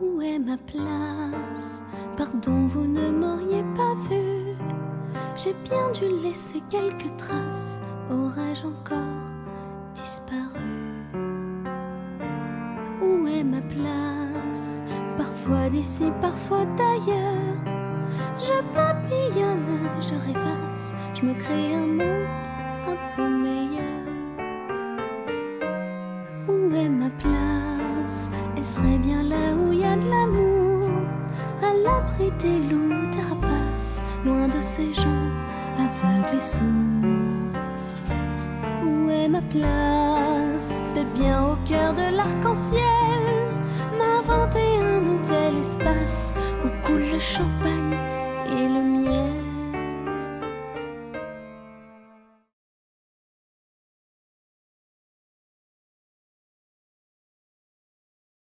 Où est ma place? Pardon, vous ne m'auriez pas vu. J'ai bien dû laisser quelques traces. Aurais-je encore disparu? Où est ma place? Parfois d'ici, parfois d'ailleurs. Je papillonne, je rêvasse, je me crée un monde un peu meilleur. Où est ma place? Elle serait bien là où l'abri des loups, des loin de ces gens aveugles et sourds. Où est ma place D'être bien au cœur de l'arc-en-ciel, m'inventer un nouvel espace où coule le champagne